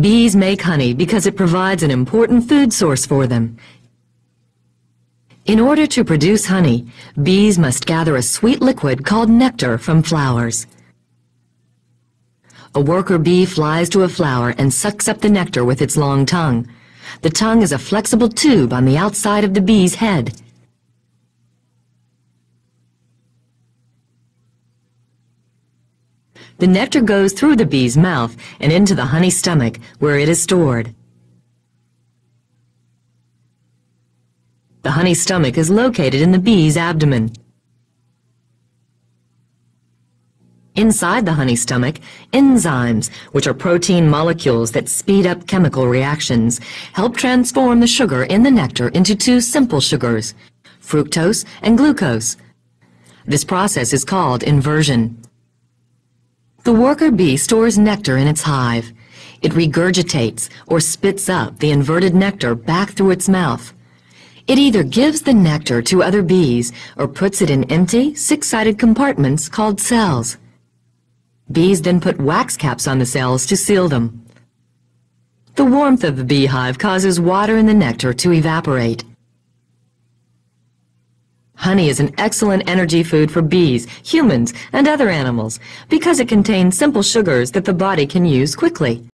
Bees make honey because it provides an important food source for them. In order to produce honey, bees must gather a sweet liquid called nectar from flowers. A worker bee flies to a flower and sucks up the nectar with its long tongue. The tongue is a flexible tube on the outside of the bee's head. The nectar goes through the bee's mouth and into the honey stomach where it is stored. The honey stomach is located in the bee's abdomen. Inside the honey stomach, enzymes, which are protein molecules that speed up chemical reactions, help transform the sugar in the nectar into two simple sugars, fructose and glucose. This process is called inversion. The worker bee stores nectar in its hive. It regurgitates or spits up the inverted nectar back through its mouth. It either gives the nectar to other bees or puts it in empty, six-sided compartments called cells. Bees then put wax caps on the cells to seal them. The warmth of the beehive causes water in the nectar to evaporate. Honey is an excellent energy food for bees, humans, and other animals because it contains simple sugars that the body can use quickly.